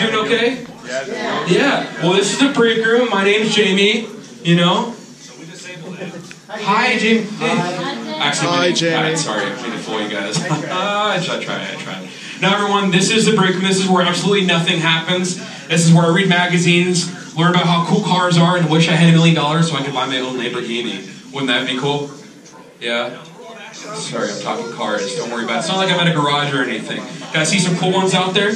Doing okay? Yeah. Well, this is the break room. My name's Jamie. You know. Hi, Jamie. Hey. Actually, my Hi, Jamie. Pat. Sorry, I made it fool you guys. Ah, I tried, I tried. Now, everyone, this is the break room. This is where absolutely nothing happens. This is where I read magazines, learn about how cool cars are, and wish I had a million dollars so I could buy my own Lamborghini. Wouldn't that be cool? Yeah. Sorry, I'm talking cars. Don't worry about it. It's not like I'm at a garage or anything. Guys, see some cool ones out there?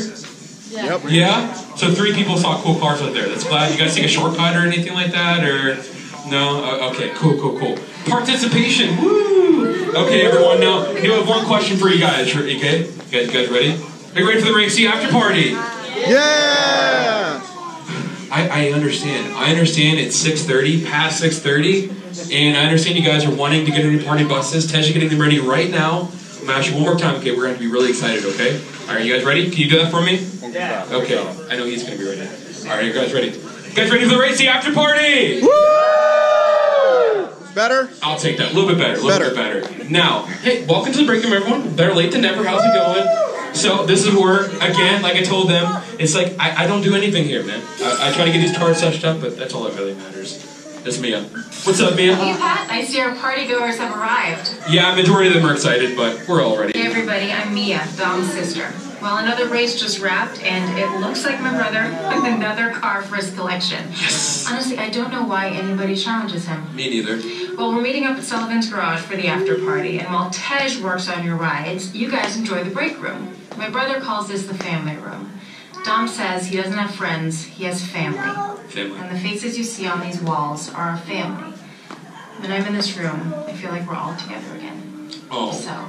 Yep. Yeah? So three people saw cool cars out there. That's glad. You guys take a shortcut or anything like that? Or no? Uh, okay, cool, cool, cool. Participation. Woo! Okay, everyone. Now, we have one question for you guys. Okay? You guys, you guys ready? Are you ready for the Rank C after party? Yeah! I, I understand. I understand it's 6.30, past 6.30, and I understand you guys are wanting to get into party buses. Tej, you're getting them ready right now. I'm gonna ask you one more time, okay? We're going to be really excited, okay? All right, you guys ready? Can you do that for me? Yeah. Okay, I know he's going to be ready. All right, you guys ready? You guys ready for the Racy after party? Woo! Better? I'll take that. A little bit better. A little bit better. Now, hey, welcome to the break room, everyone. Better late than never. How's it going? So this is where, again, like I told them, it's like I, I don't do anything here, man. I, I try to get these cards touched up, but that's all that really matters. That's Mia. What's up, Mia? Hey Pat, I see our partygoers have arrived. Yeah, majority of them are excited, but we're all ready. Hey everybody, I'm Mia, Dom's sister. Well, another race just wrapped, and it looks like my brother with another car for his collection. Yes. Honestly, I don't know why anybody challenges him. Me neither. Well, we're meeting up at Sullivan's Garage for the after party, and while Tej works on your rides, you guys enjoy the break room. My brother calls this the family room. Dom says he doesn't have friends, he has family. Family. And the faces you see on these walls are our family. When I'm in this room, I feel like we're all together again. Oh. So,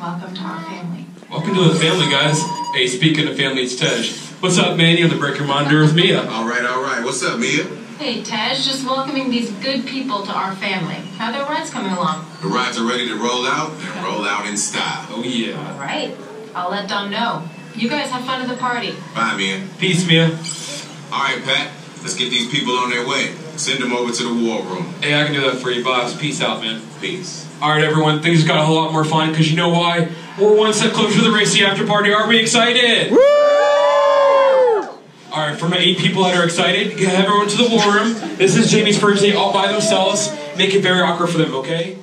welcome to our family. Welcome to the family, guys. Hey, speaking of family, it's Tej. What's up, man? You're the breaker monitor with Mia. All right, all right. What's up, Mia? Hey, Tej, just welcoming these good people to our family. How are their rides coming along? The rides are ready to roll out and roll out in style. Oh, yeah. All right. I'll let Dom know. You guys have fun at the party. Bye, Mia. Peace, Mia. All right, Pat. Let's get these people on their way. Send them over to the war room. Hey, I can do that for you, boss. Peace out, man. Peace. All right, everyone. Things got a whole lot more fun because you know why? We're one step closer to the racy after party. Are we excited? Woo! All right, for my eight people that are excited, get everyone to the war room. This is Jamie's first day all by themselves. Make it very awkward for them, okay?